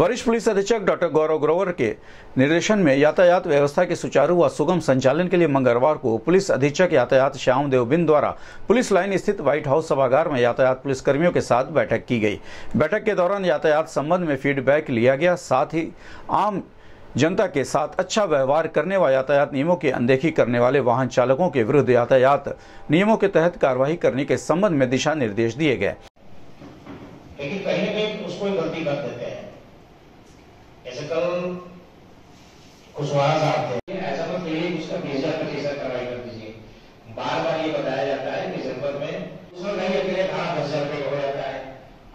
वरिष्ठ पुलिस अधीक्षक डॉक्टर गौरव ग्रोवर के निर्देशन में यातायात व्यवस्था के सुचारू व सुगम संचालन के लिए मंगलवार को पुलिस अधीक्षक यातायात श्याम देव बिंद द्वारा पुलिस लाइन स्थित व्हाइट हाउस सभागार में यातायात पुलिस कर्मियों के साथ बैठक की गई। बैठक के दौरान यातायात संबंध में फीडबैक लिया गया। साथ ही आम जनता के साथ अच्छा व्यवहार करने व यातायात नियमों की अनदेखी करने वाले वाहन चालकों के विरुद्ध यातायात नियमों के तहत कार्रवाई करने के संबंध में दिशा निर्देश दिए गए। लेकिन कहीं उसको गलती कर देते हैं। जैसे कल कुशवाहा साहब थे। ऐसा मत कहिए उसका हज़ार पच्चीस हज़ार कार्रवाई कर दीजिए। बार बार ये बताया जाता है दिसंबर में, उसमें नहीं अकेले कहा दस हज़ार रुपये हो जाता है।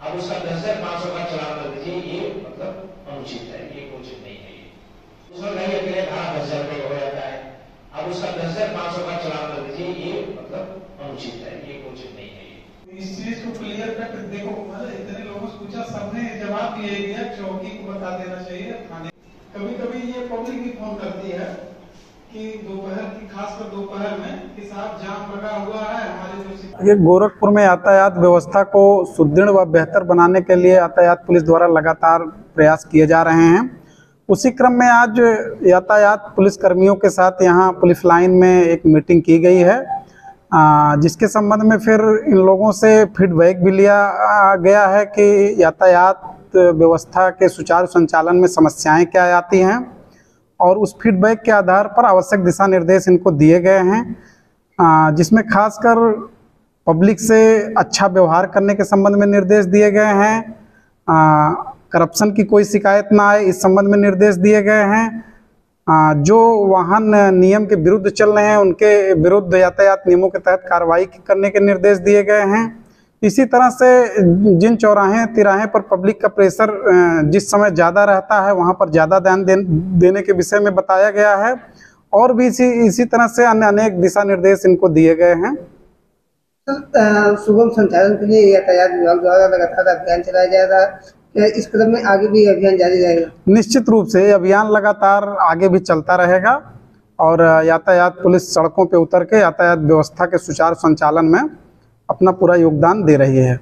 अब उसका दस हज़ार पाँच सौ का चलान कर दीजिए, ये मतलब अनुचित है, ये उचित नहीं है उसमें नहीं अकेले कहा दस हज़ार रुपये हो जाता है। अब उसका दस हज़ार पाँच सौ का चलान कर दीजिए, ये मतलब अनुचित है, ये उचित नहीं है इस चीज़ को क्लियर कट देखो मतलब इतने लोगों से पूछा, सबने दिया चौकी को बता देना चाहिए थाने। कभी कभी ये पब्लिक भी फ़ोन करती है कि दोपहर की, खासकर दोपहर में, कि साहब जाम लगा हुआ है, हमारे जो ये गोरखपुर में यातायात व्यवस्था को सुदृढ़ व बेहतर बनाने के लिए यातायात पुलिस द्वारा लगातार प्रयास किए जा रहे हैं। उसी क्रम में आज यातायात पुलिस कर्मियों के साथ यहाँ पुलिस लाइन में एक मीटिंग की गई है जिसके संबंध में फिर इन लोगों से फीडबैक भी लिया गया है कि यातायात व्यवस्था के सुचारू संचालन में समस्याएँ क्या आती हैं और उस फीडबैक के आधार पर आवश्यक दिशा निर्देश इनको दिए गए हैं जिसमें खासकर पब्लिक से अच्छा व्यवहार करने के संबंध में निर्देश दिए गए हैं करप्शन की कोई शिकायत ना आए इस संबंध में निर्देश दिए गए हैं जो वाहन नियम के विरुद्ध चल रहे हैं उनके विरुद्ध यातायात नियमों के तहत कार्रवाई करने के निर्देश दिए गए हैं। इसी तरह से जिन चौराहे तिराहे पर पब्लिक का प्रेशर जिस समय ज़्यादा रहता है वहाँ पर ज़्यादा ध्यान देने के विषय में बताया गया है। और भी इसी इसी तरह से अन्य अनेक दिशा निर्देश इनको दिए गए हैं। सुगम संचालन के लिए यातायात विभाग द्वारा लगातार अभियान चलाया जा रहा है। इस क्रम में आगे भी अभियान जारी रहेगा? निश्चित रूप से अभियान लगातार आगे भी चलता रहेगा और यातायात पुलिस सड़कों पर उतर के यातायात व्यवस्था के सुचारू संचालन में अपना पूरा योगदान दे रही है।